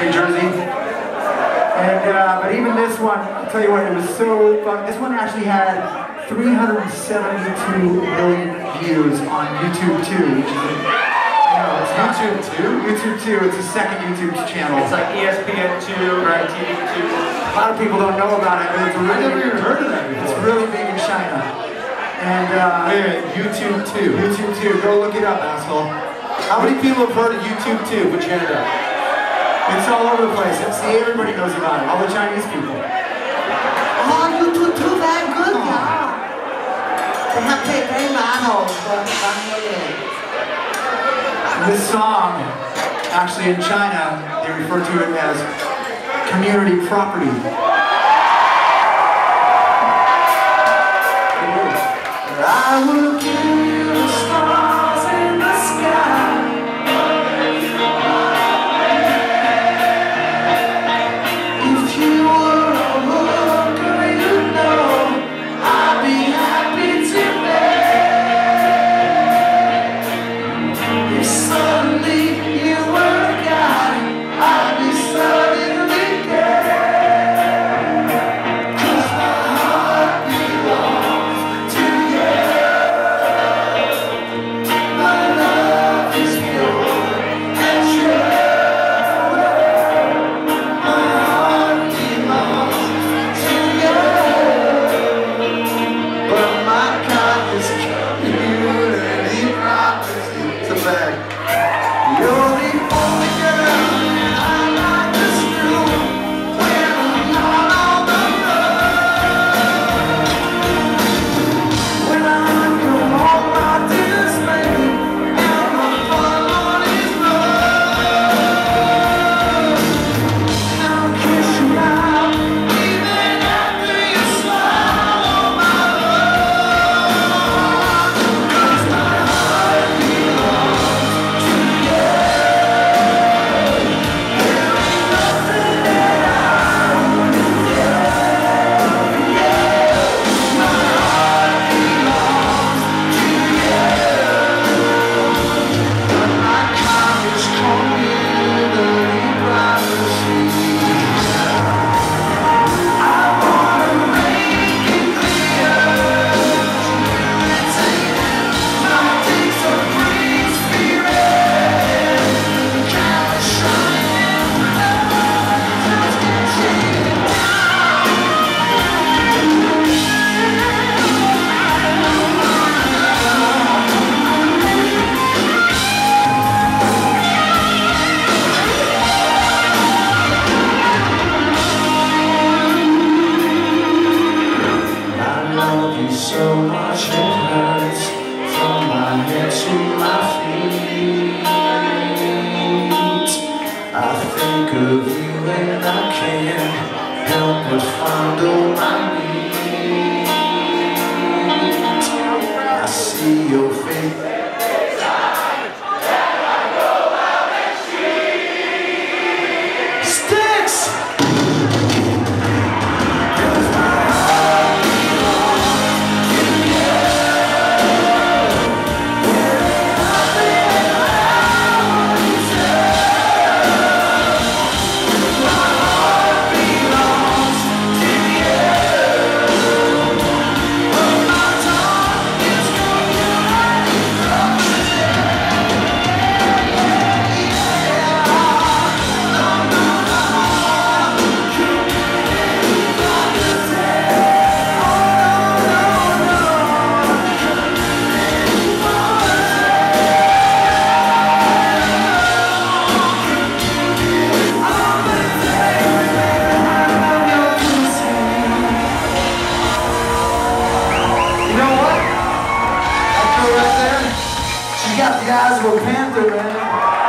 New Jersey. And, uh, but even this one, I'll tell you what, it was so fun. This one actually had 372 million views on YouTube too, which is no, it's not YouTube too? YouTube too. It's a second YouTube channel. It's like ESPN two, right? TV two. A lot of people don't know about it, but it's I really, never even heard of that it's really big in China. And uh, Wait a minute, YouTube too. YouTube too. Go look it up, asshole. How many people have heard of YouTube too? Put your hand up. It's all over the place. See, everybody knows about it. All the Chinese people. Oh, you do too good, oh. They have to pay models This song, actually in China, they refer to it as community property. So much it hurts from my head to my feet. I think of you and I can't help but fondle my needs. I see your face. Got the eyes of a panther, man.